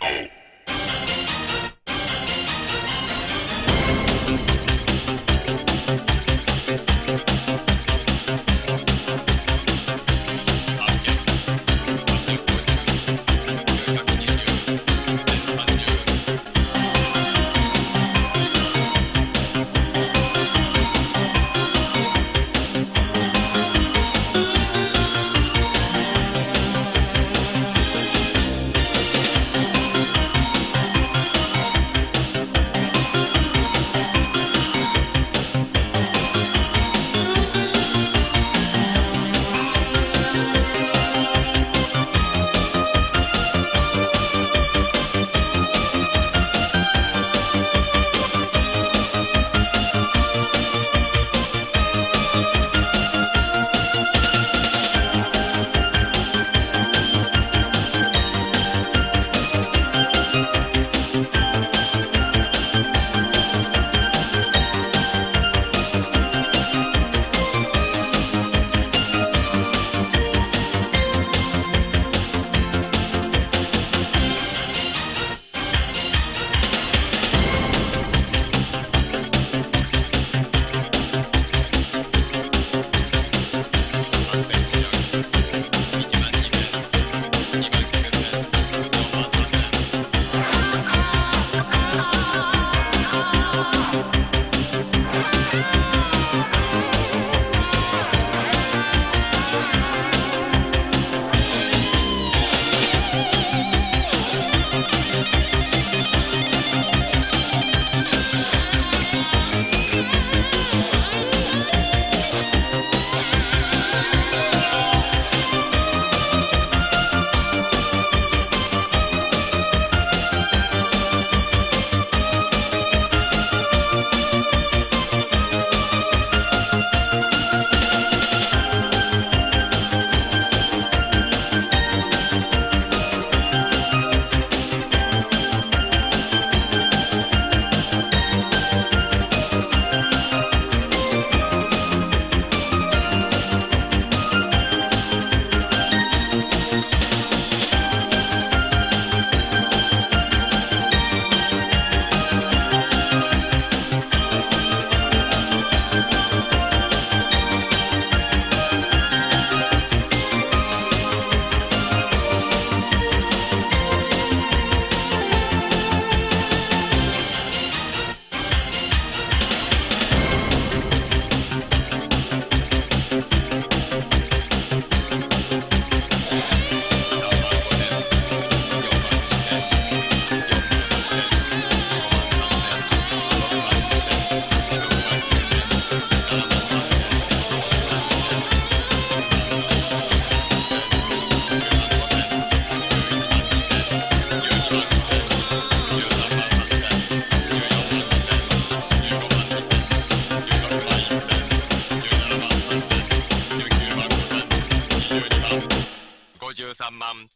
all. um, um,